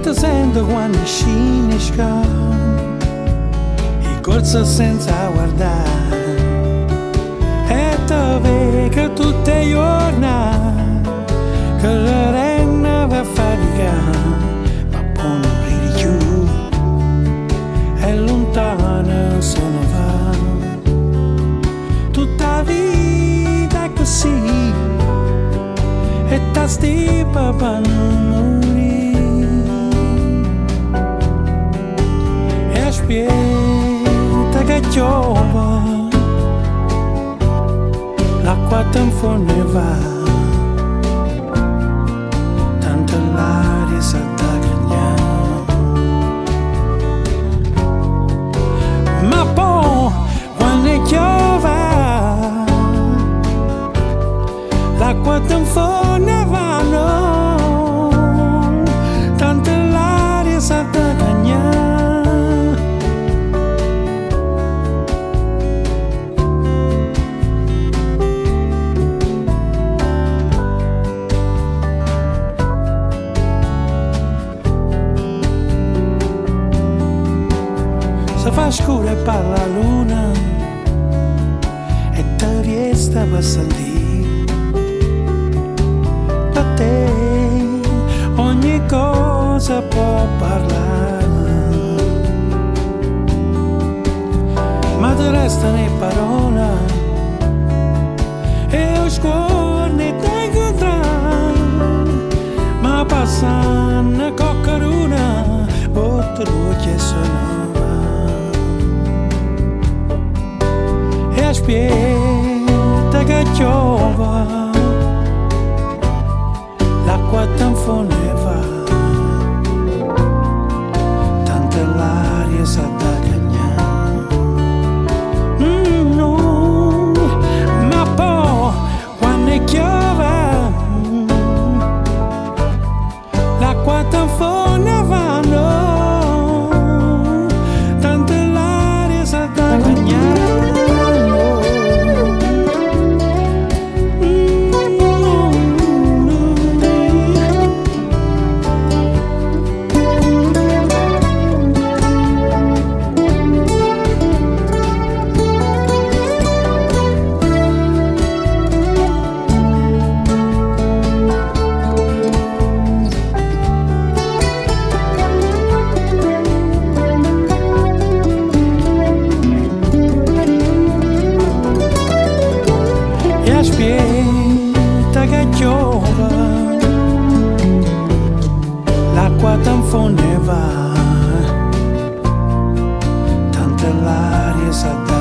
ti sento quando scini scam E corsa senza guardare. E vedi che tutte le giorni Che la renna va a faticare Ma non ridi più E lontana se ne va. Tutta vita così E ta stipa per Aspetta che giova L'acqua ne va Tanto l'aria sa da Ma poi fa scuro e parla la luna. E te riesta a sentire Da te ogni cosa può parlare. Ma te restano le parole E lo scuore over. E aspetta che piova l'acqua tanto ne va tanta l'aria sa